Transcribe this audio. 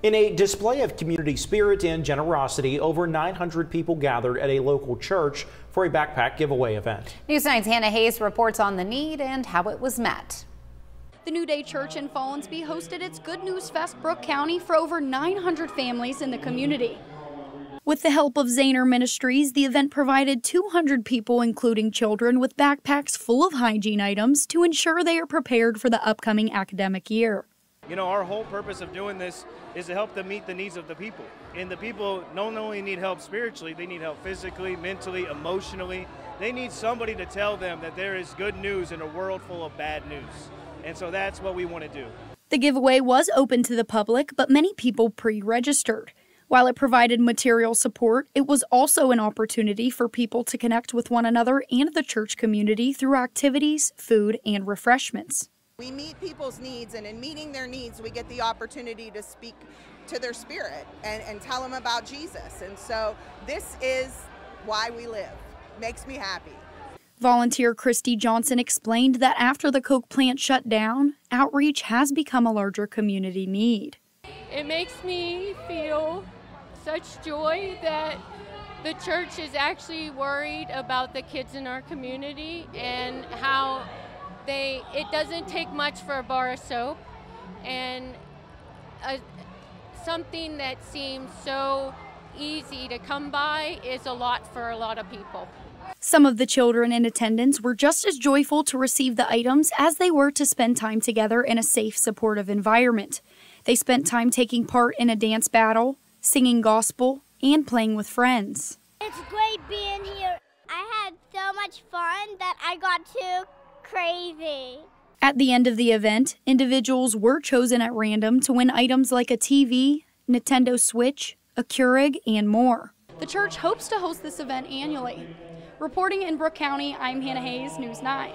In a display of community spirit and generosity, over 900 people gathered at a local church for a backpack giveaway event. News 9's Hannah Hayes reports on the need and how it was met. The New Day Church in Follansbee hosted its Good News Fest Brooke County for over 900 families in the community. With the help of Zehner Ministries, the event provided 200 people, including children, with backpacks full of hygiene items to ensure they are prepared for the upcoming academic year. You know, our whole purpose of doing this is to help them meet the needs of the people. And the people not only need help spiritually, they need help physically, mentally, emotionally. They need somebody to tell them that there is good news in a world full of bad news. And so that's what we want to do. The giveaway was open to the public, but many people pre registered. While it provided material support, it was also an opportunity for people to connect with one another and the church community through activities, food, and refreshments. We meet people's needs, and in meeting their needs, we get the opportunity to speak to their spirit and, and tell them about Jesus. And so, this is why we live. Makes me happy. Volunteer Christy Johnson explained that after the Coke plant shut down, outreach has become a larger community need. It makes me feel such joy that the church is actually worried about the kids in our community and how they it doesn't take much for a bar of soap and a, something that seems so easy to come by is a lot for a lot of people. Some of the children in attendance were just as joyful to receive the items as they were to spend time together in a safe, supportive environment. They spent time taking part in a dance battle, singing gospel, and playing with friends. It's great being here. I had so much fun that I got to crazy. At the end of the event, individuals were chosen at random to win items like a TV, Nintendo Switch, a Keurig, and more. The church hopes to host this event annually. Reporting in Brooke County, I'm Hannah Hayes, News 9.